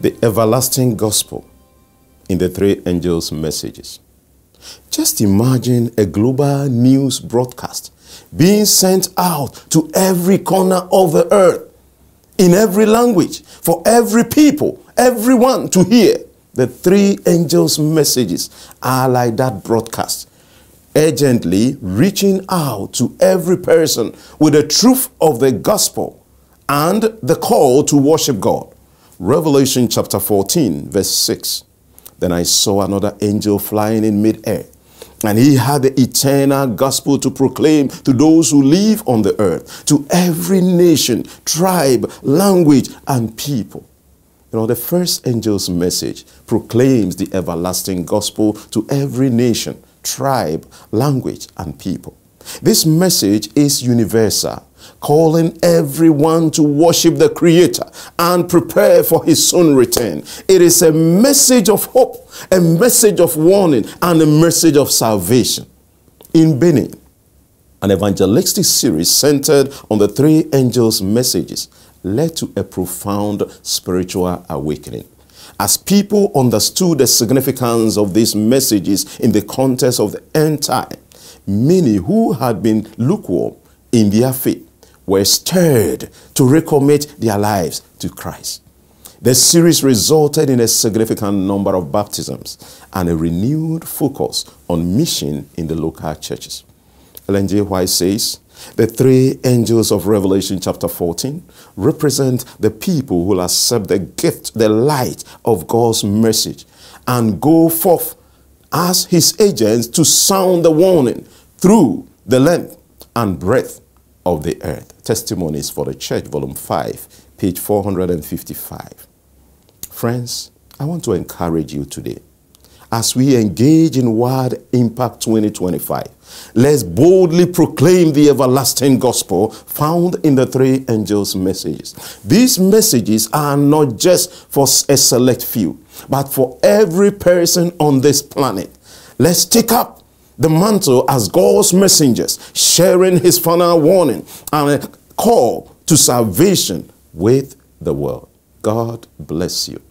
the everlasting gospel in the three angels' messages. Just imagine a global news broadcast being sent out to every corner of the earth in every language for every people, everyone to hear. The three angels' messages are like that broadcast, urgently reaching out to every person with the truth of the gospel and the call to worship God. Revelation chapter 14, verse 6. Then I saw another angel flying in midair, and he had the eternal gospel to proclaim to those who live on the earth, to every nation, tribe, language, and people. You know, the first angel's message proclaims the everlasting gospel to every nation, tribe, language, and people. This message is universal calling everyone to worship the Creator and prepare for His soon return. It is a message of hope, a message of warning, and a message of salvation. In Benin, an evangelistic series centered on the three angels' messages led to a profound spiritual awakening. As people understood the significance of these messages in the context of the end time, many who had been lukewarm in their faith were stirred to recommit their lives to Christ. The series resulted in a significant number of baptisms and a renewed focus on mission in the local churches. Ellen. White says, the three angels of Revelation chapter 14 represent the people who will accept the gift, the light of God's message, and go forth as his agents to sound the warning through the length and breadth of the earth. Testimonies for the Church, volume 5, page 455. Friends, I want to encourage you today. As we engage in WAD Impact 2025, let's boldly proclaim the everlasting gospel found in the three angels' messages. These messages are not just for a select few, but for every person on this planet. Let's take up the mantle as God's messengers, sharing his final warning and a call to salvation with the world. God bless you.